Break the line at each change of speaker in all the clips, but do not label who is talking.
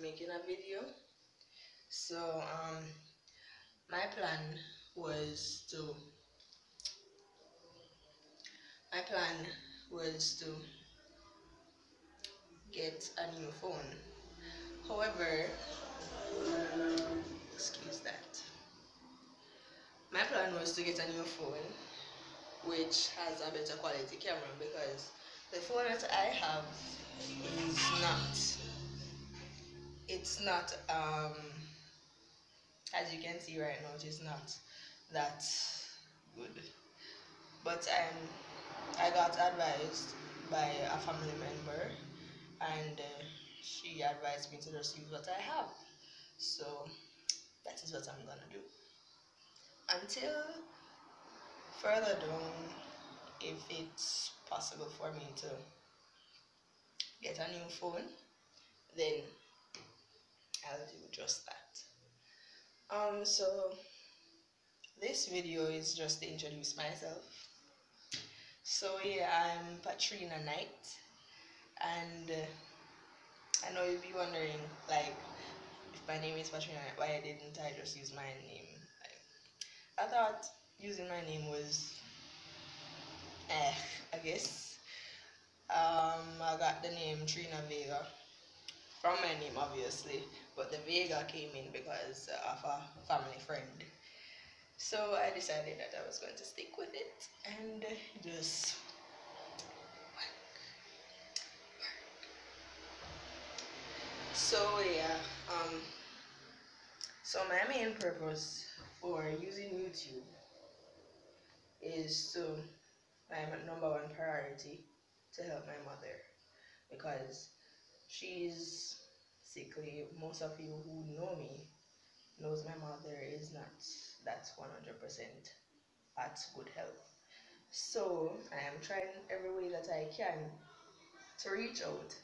making a video. So um my plan was to my plan was to get a new phone. However, excuse that. My plan was to get a new phone which has a better quality camera because the phone that I have is not it's not um as you can see right now it is not that good but um I got advised by a family member and uh, she advised me to just use what I have. So that is what I'm gonna do. Until further down if it's possible for me to get a new phone then I'll do just that. Um so this video is just to introduce myself. So yeah I'm Patrina Knight and uh, I know you'll be wondering like if my name is Patrina why didn't I just use my name like, I thought using my name was eh, I guess. Um, I got the name Trena Vega from my name, obviously, but the Vega came in because of a family friend. So I decided that I was going to stick with it and just So yeah, um, so my main purpose for using YouTube is to my number one priority to help my mother because she's sickly. Most of you who know me knows my mother is not that 100% at good health. So I am trying every way that I can to reach out.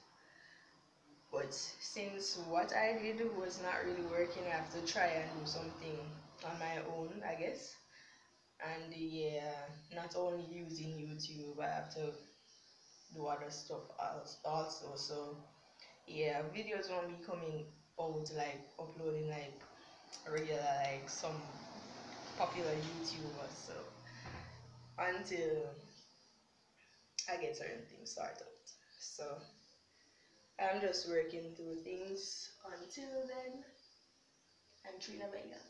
But since what I did was not really working, I have to try and do something on my own, I guess. And yeah not only using youtube i have to do other stuff also. So yeah videos won't be coming out like uploading like regular like some popular youtubers so until i get certain things sorted so i'm just working through things until then. I'm trena vega